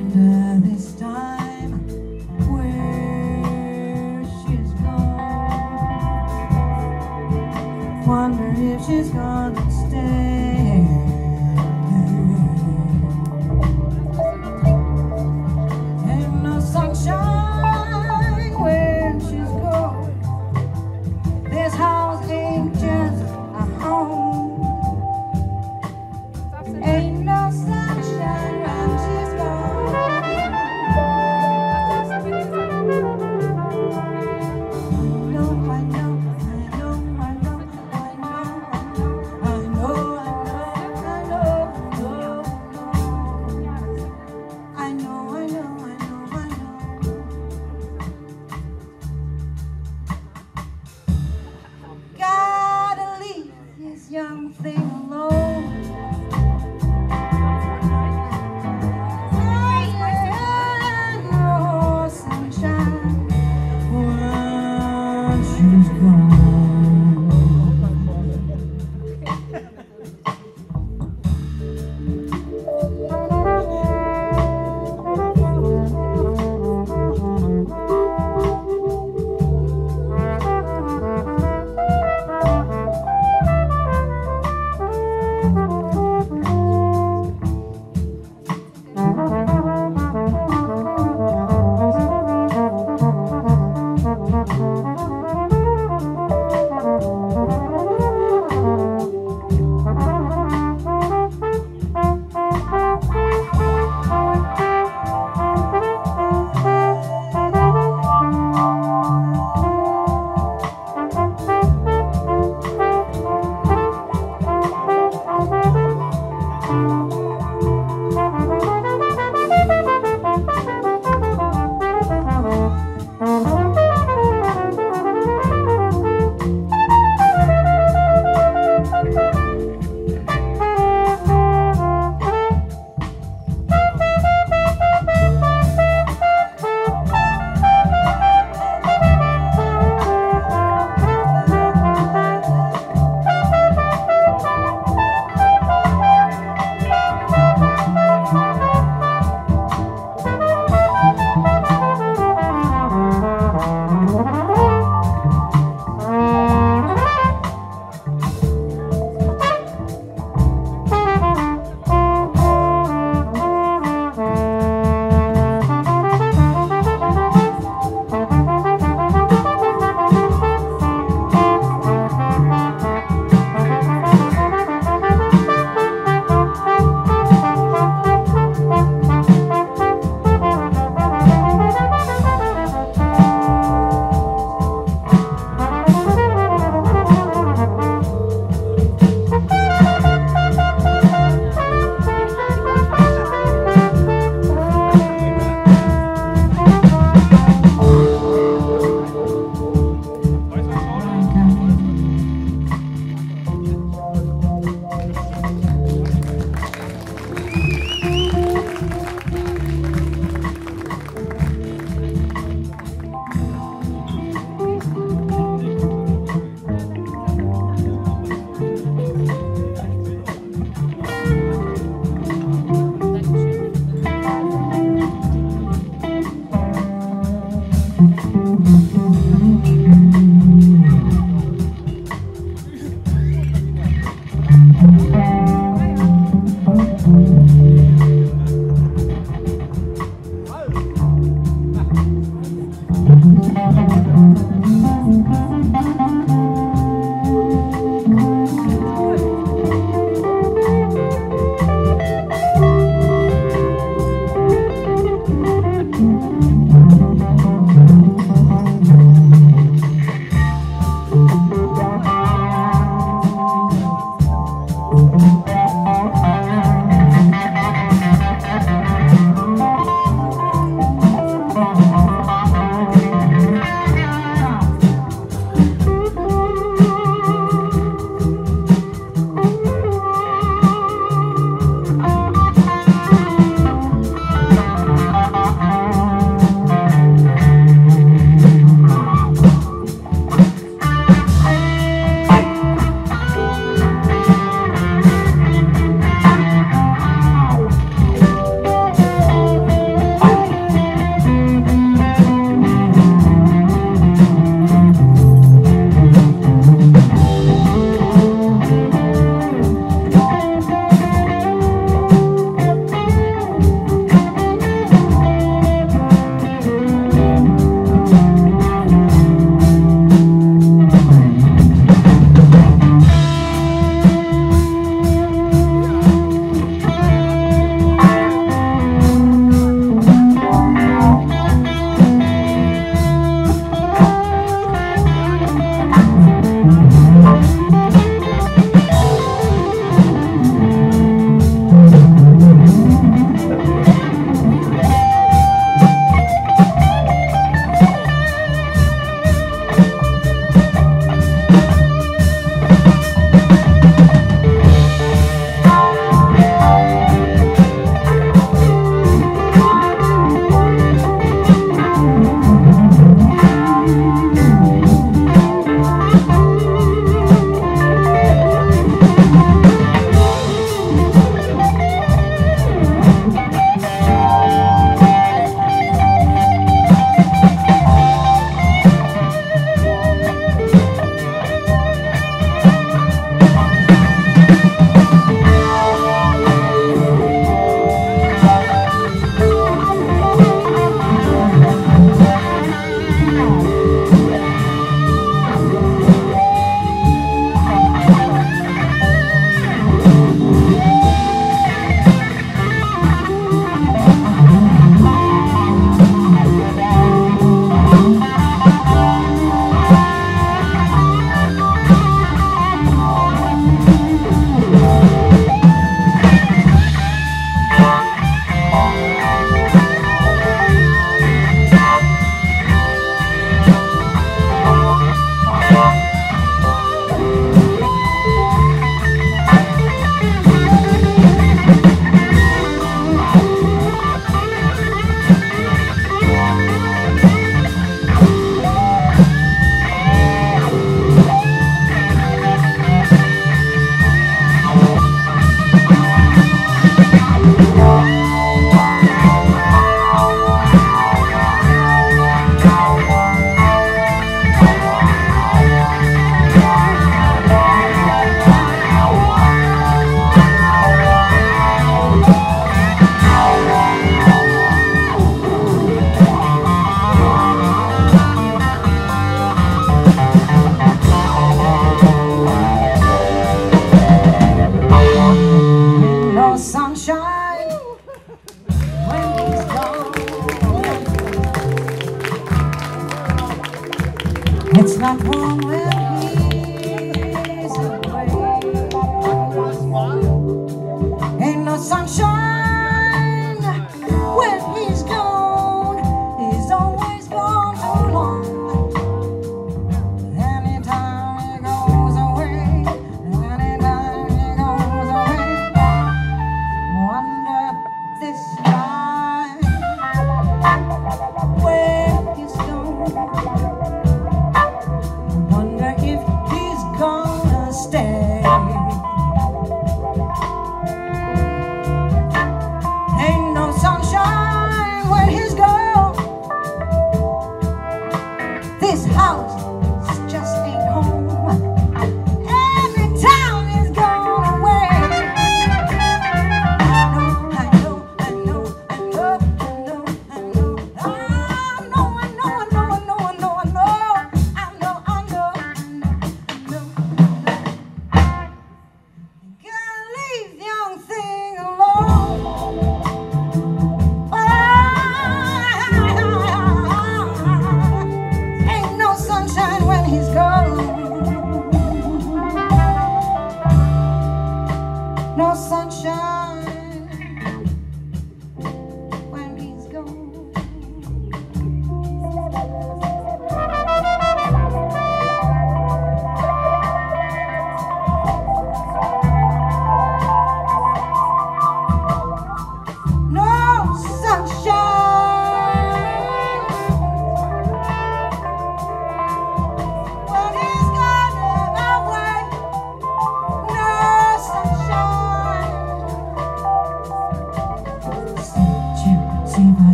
Under this time sunshine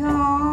跳